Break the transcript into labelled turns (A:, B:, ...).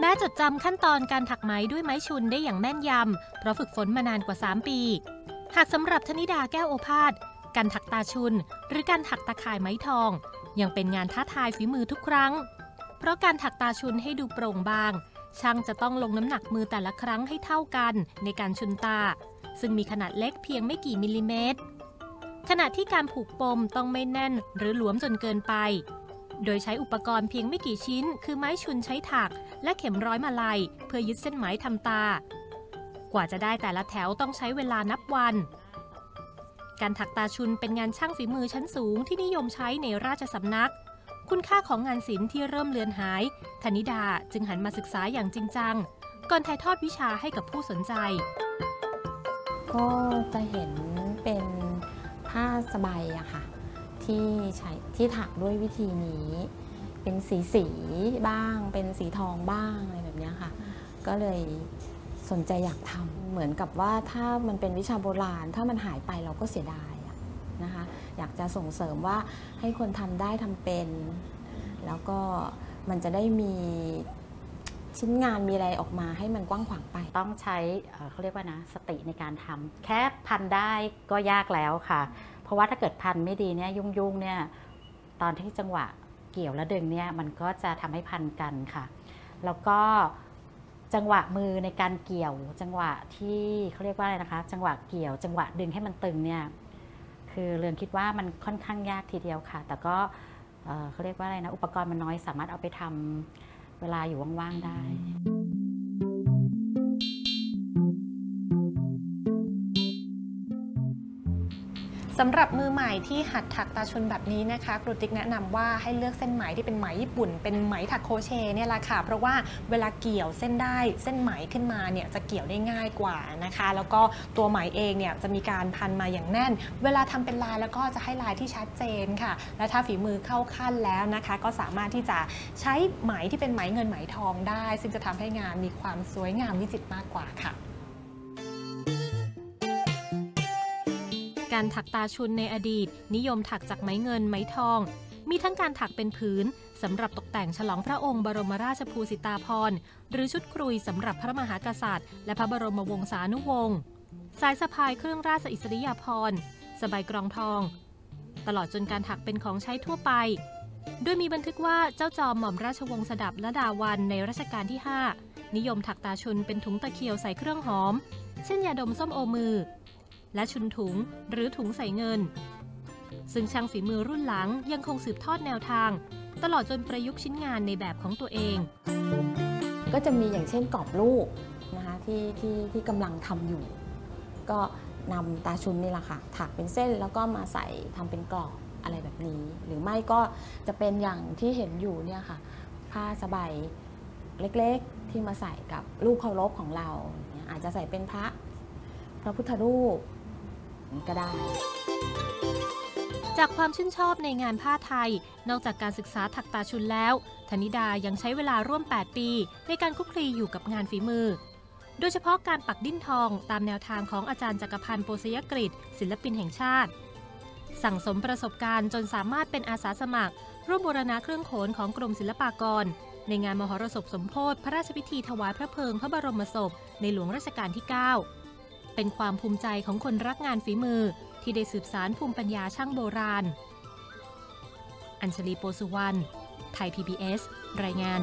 A: แม้จดจำขั้นตอนการถักไหมด้วยไม้ชุนได้อย่างแม่นยำ เพราะฝึกฝนมานานกว่า 3 ปี หากสำหรับธนิดาแก้วโอภาส การถักตาชุน หรือการถักตาข่ายไม้ทอง ยังเป็นงานท้าทายฝีมือทุกครั้ง เพราะการถักตาชุนให้ดูโปร่งบาง ช่างจะต้องลงน้ำหนักมือแต่ละครั้งให้เท่ากันในการชุนตา ซึ่งมีขนาดเล็กเพียงไม่กี่มิลลิเมตรขณะที่การผูกปมต้องไม่แน่นหรือหลวมจนเกินไป โดยใช้อุปกรณ์เพียงไม่กี่ชิ้น คือไม้ชุนใช้ถัก และเข็มร้อยมาลัย เพื่อยึดเส้นไหมทำตา กว่าจะได้แต่ละแถวต้องใช้เวลานับวัน การถักตาชุนเป็นงานช่างฝีมือชั้นสูงที่นิยมใช้ในราชสำนัก คุณค่าของงานศิลป์ที่เริ่มเลือนหาย ธนิดาจึงหันมาศึกษาอย่างจริงจัง ก่อนถ่ายทอดวิชาให้กับผู้สนใจ
B: ก็จะเห็นเป็นผ้าสบายอะค่ะ ที่ใช้ที่ถักด้วยวิธีนี้ เป็นสีสีบ้าง เป็นสีทองบ้างอะไรแบบนี้ค่ะ ก็เลยสนใจอยากทำเหมือนกับว่าถ้ามันเป็นวิชาโบราณ ถ้ามันหายไปเราก็เสียดายนะคะอยากจะส่งเสริมว่าให้คนทำได้ทำเป็น แล้วก็มันจะได้มีชิ้นงานมีอะไรออกมาให้มันกว้างขวางไป
C: ต้องใช้เขาเรียกว่านะสติในการทำแค่พันได้ก็ยากแล้วค่ะ ราะว่าถ้าเกิดพันไม่ดีเนี่ยยุ่งๆเนี่ยตอนที่จังหวะเกี่ยวและดึงเนี่ยมันก็จะทำให้พันกันค่ะ แล้วก็จังหวะมือในการเกี่ยว จังหวะที่เขาเรียกว่าอะไรนะคะ จังหวะเกี่ยว จังหวะดึงให้มันตึงเนี่ยคือเรือนคิดว่ามันค่อนข้างยากทีเดียวค่ะ แต่ก็เเขาเรียกว่าอะไรนะ อุปกรณ์มันน้อยสามารถเอาไปทำเวลาอยู่ว่างๆได้
D: สำหรับมือใหม่ที่หัดถักตาชุนแบบนี้นะคะครูติ๊กแนะนำว่าให้เลือกเส้นไหมที่เป็นไหมญี่ปุ่น เป็นไหมถักโคเชเนี่ยแหละค่ะ เพราะว่าเวลาเกี่ยวเส้นได้เส้นไหมขึ้นมาเนี่ยจะเกี่ยวได้ง่ายกว่านะคะ แล้วก็ตัวไหมเองเนี่ยจะมีการพันมาอย่างแน่น เวลาทำเป็นลายแล้วก็จะให้ลายที่ชัดเจนค่ะ และถ้าฝีมือเข้าขั้นแล้วนะคะ ก็สามารถที่จะใช้ไหมที่เป็นไหมเงินไหมทองได้ ซึ่งจะทำให้งานมีความสวยงามวิจิตรมากกว่าค่ะ
A: การถักตาชุนในอดีต นิยมถักจากไม้เงินไม้ทอง มีทั้งการถักเป็นผืนสำหรับตกแต่งฉลองพระองค์บรมราชภูสิตาภรณ์ หรือชุดครุยสำหรับพระมหากษัตริย์ และพระบรมวงศานุวงศ์สายสะพายเครื่องราชอิสริยาภรณ์สบายกรองทอง ตลอดจนการถักเป็นของใช้ทั่วไปโดยมีบันทึกว่าเจ้าจอมหม่อมราชวงศ์สดับและดาวันในรัชกาลที่ 5 นิยมถักตาชุนเป็นถุงตะเคียวใส่เครื่องหอม เช่นยาดมส้มโอมือ และชุนถุงหรือถุงใส่เงิน ซึ่งช่างฝีมือรุ่นหลังยังคงสืบทอดแนวทาง ตลอดจนประยุกต์ชิ้นงานในแบบของตัวเอง
B: ก็จะมีอย่างเช่นกรอบรูปนะคะที่ที่ที่กำลังทำอยู่ ก็นำตาชุนนี่แหละค่ะถักเป็นเส้นแล้วก็มาใส่ทำเป็นกรอบอะไรแบบนี้ หรือไม่ก็จะเป็นอย่างที่เห็นอยู่เนี่ยค่ะ ผ้าสบายเล็กๆที่มาใส่กับรูปเคารพของเรา อาจจะใส่เป็นพระพระพุทธรูป ก็ได้
A: จากความชื่นชอบในงานผ้าไทย นอกจากการศึกษาถักตาชุนแล้ว ธนิดายังใช้เวลาร่วม 8 ปี ในการคุกคลีอยู่กับงานฝีมือ โดยเฉพาะการปักดิ้นทองตามแนวทางของอาจารย์จักรพันธ์โปสยกฤษศิลปินแห่งชาติ สั่งสมประสบการณ์จนสามารถเป็นอาสาสมัคร ร่วมบูรณะเครื่องโขนของกรมศิลปากรในงานมหรสพสมโพธิพระราชพิธีถวายพระเพลิงพระบรมศพ ในหลวงรัชกาลที่ 9 เป็นความภูมิใจของคนรักงานฝีมือที่ได้สืบสารภูมิปัญญาช่างโบราณ อัญชลีโปสุวรรณ ไทย PBS รายงาน